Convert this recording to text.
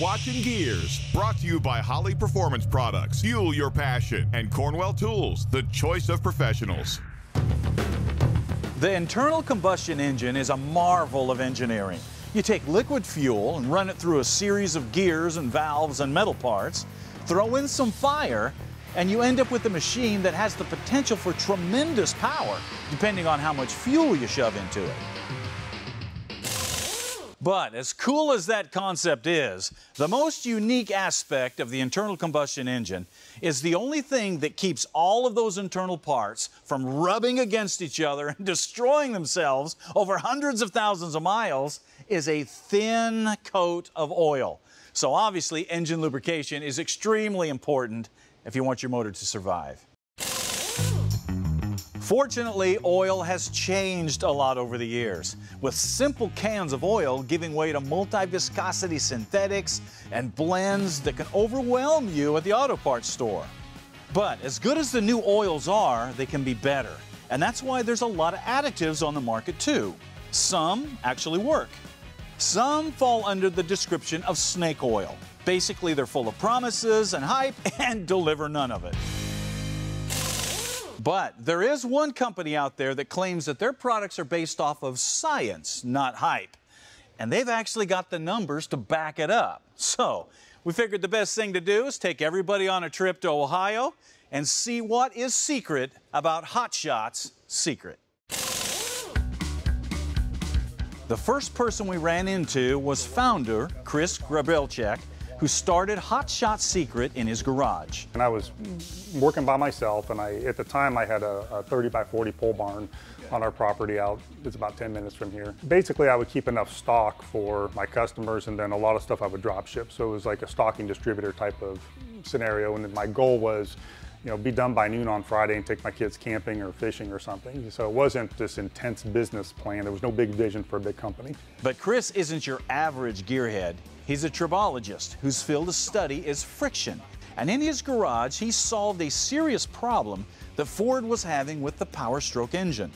watching GearZ, brought to you by Holley Performance Products. Fuel your passion. And Cornwell Tools, the choice of professionals. The internal combustion engine is a marvel of engineering. You take liquid fuel and run it through a series of gears and valves and metal parts, throw in some fire, and you end up with a machine that has the potential for tremendous power, depending on how much fuel you shove into it. But as cool as that concept is, the most unique aspect of the internal combustion engine is the only thing that keeps all of those internal parts from rubbing against each other and destroying themselves over hundreds of thousands of miles is a thin coat of oil. So obviously engine lubrication is extremely important if you want your motor to survive. Fortunately, oil has changed a lot over the years, with simple cans of oil giving way to multi-viscosity synthetics and blends that can overwhelm you at the auto parts store. But as good as the new oils are, they can be better. And that's why there's a lot of additives on the market too. Some actually work. Some fall under the description of snake oil. Basically, they're full of promises and hype and deliver none of it. But there is one company out there that claims that their products are based off of science, not hype. And they've actually got the numbers to back it up. So we figured the best thing to do is take everybody on a trip to Ohio and see what is secret about Hot Shots Secret. The first person we ran into was founder Chris Grabelchek, who started Hot Shot Secret in his garage. And I was working by myself, and I at the time I had a, a 30 by 40 pole barn on our property out. It's about 10 minutes from here. Basically, I would keep enough stock for my customers, and then a lot of stuff I would drop ship. So it was like a stocking distributor type of scenario. And my goal was you know, be done by noon on Friday and take my kids camping or fishing or something. So it wasn't this intense business plan. There was no big vision for a big company. But Chris isn't your average gearhead. He's a tribologist whose field of study is friction. And in his garage, he solved a serious problem that Ford was having with the Power Stroke engine.